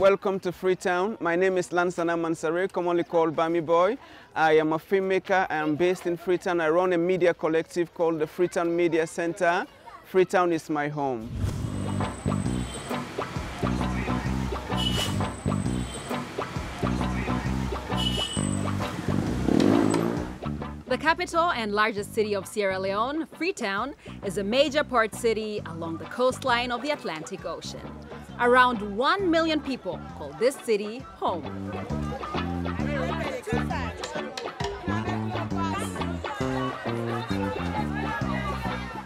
Welcome to Freetown. My name is Lansana Mansaray, commonly called Bami Boy. I am a filmmaker. I am based in Freetown. I run a media collective called the Freetown Media Center. Freetown is my home. The capital and largest city of Sierra Leone, Freetown, is a major port city along the coastline of the Atlantic Ocean. Around 1 million people call this city home.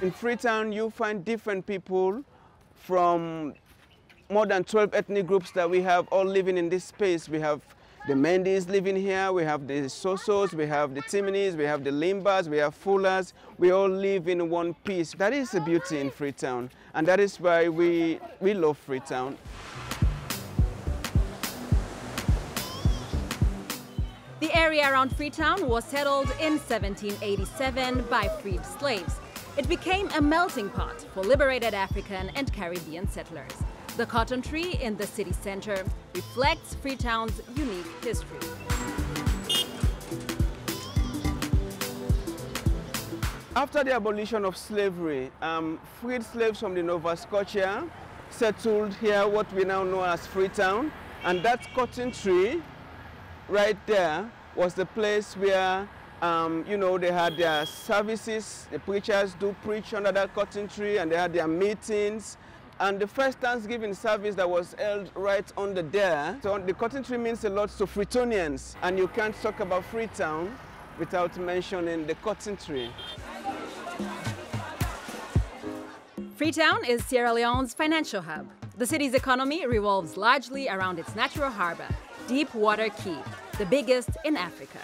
In Freetown, you find different people from more than 12 ethnic groups that we have all living in this space. We have the Mendis living here, we have the Sosos, we have the Timinis, we have the Limbas, we have Fullers. We all live in one piece. That is the beauty in Freetown, and that is why we, we love Freetown. The area around Freetown was settled in 1787 by freed slaves. It became a melting pot for liberated African and Caribbean settlers. The cotton tree in the city center reflects Freetown's unique history. After the abolition of slavery, um, freed slaves from the Nova Scotia settled here what we now know as Freetown. And that cotton tree right there was the place where, um, you know, they had their services. The preachers do preach under that cotton tree and they had their meetings. And the first Thanksgiving service that was held right under there. So the cotton tree means a lot to Freetonians. And you can't talk about Freetown without mentioning the cotton tree. Freetown is Sierra Leone's financial hub. The city's economy revolves largely around its natural harbor, Deepwater Quay, the biggest in Africa.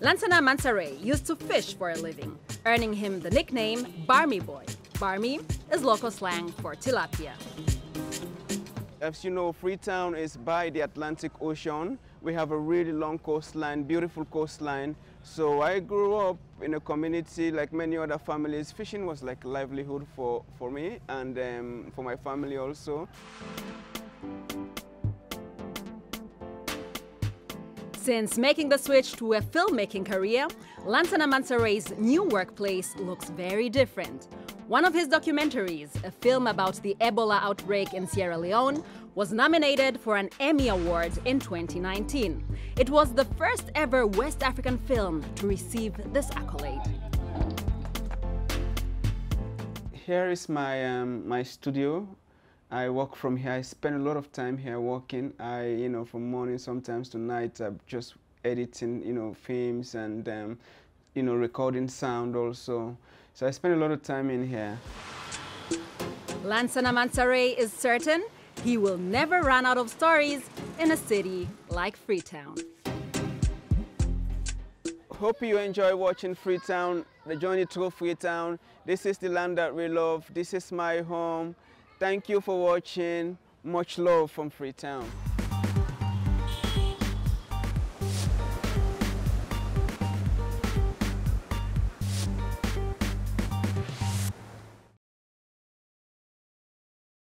Lansana Mansaray used to fish for a living, earning him the nickname Barmy Boy. Barmy is local slang for tilapia. As you know, Freetown is by the Atlantic Ocean. We have a really long coastline, beautiful coastline. So I grew up in a community like many other families. Fishing was like livelihood for, for me and um, for my family also. Since making the switch to a filmmaking career, Lansana Mansaray's new workplace looks very different. One of his documentaries, a film about the Ebola outbreak in Sierra Leone, was nominated for an Emmy Award in 2019. It was the first ever West African film to receive this accolade. Here is my, um, my studio. I work from here. I spend a lot of time here working. I, you know, from morning sometimes to night, I'm just editing, you know, films and, um, you know, recording sound also. So I spend a lot of time in here. Lansana Mansaray is certain he will never run out of stories in a city like Freetown. Hope you enjoy watching Freetown, the journey through Freetown. This is the land that we love. This is my home. Thank you for watching. Much love from Freetown.